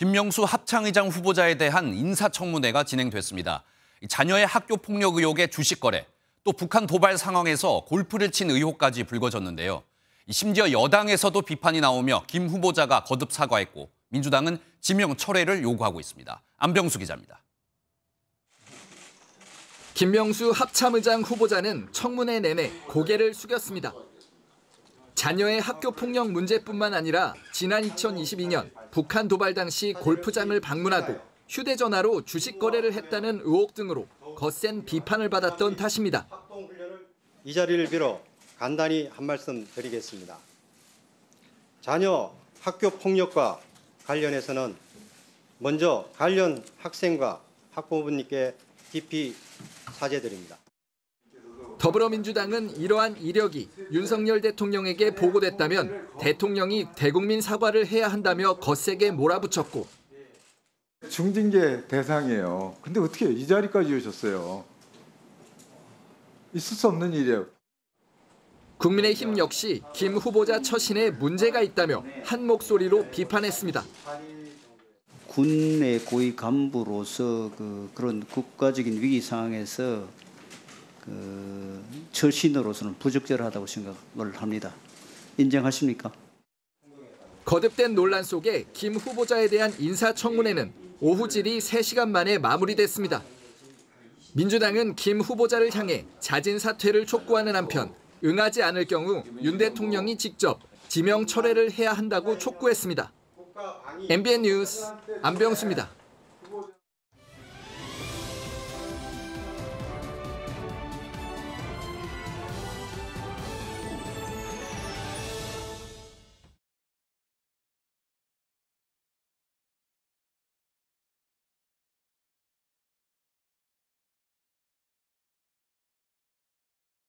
김명수 합창의장 후보자에 대한 인사청문회가 진행됐습니다. 자녀의 학교 폭력 의혹의 주식 거래, 또 북한 도발 상황에서 골프를 친 의혹까지 불거졌는데요. 심지어 여당에서도 비판이 나오며 김 후보자가 거듭 사과했고 민주당은 지명 철회를 요구하고 있습니다. 안병수 기자입니다. 김명수 합참의장 후보자는 청문회 내내 고개를 숙였습니다. 자녀의 학교 폭력 문제뿐만 아니라 지난 2022년 북한 도발 당시 골프장을 방문하고 휴대전화로 주식 거래를 했다는 의혹 등으로 거센 비판을 받았던 탓입니다. 이 자리를 빌어 간단히 한 말씀 드리겠습니다. 자녀 학교 폭력과 관련해서는 먼저 관련 학생과 학부모님께 깊이 사죄드립니다. 더불어민주당은 이러한 이력이 윤석열 대통령에게 보고됐다면 대통령이 대국민 사과를 해야 한다며 거세게 몰아붙였고 중징계 대상이에요. 근데 어떻게 이 자리까지 오셨어요? 있을 수 없는 일이에요. 국민의힘 역시 김 후보자 처신에 문제가 있다며 한 목소리로 비판했습니다. 군의 고위 간부로서 그 그런 국가적인 위기 상황에서 그 처신으로서는 부적절하다고 생각을 합니다. 인정하십니까? 거듭된 논란 속에 김 후보자에 대한 인사청문회는 오후 질의 3시간 만에 마무리됐습니다. 민주당은 김 후보자를 향해 자진 사퇴를 촉구하는 한편 응하지 않을 경우 윤 대통령이 직접 지명 철회를 해야 한다고 촉구했습니다. MBN 뉴스 안병수입니다.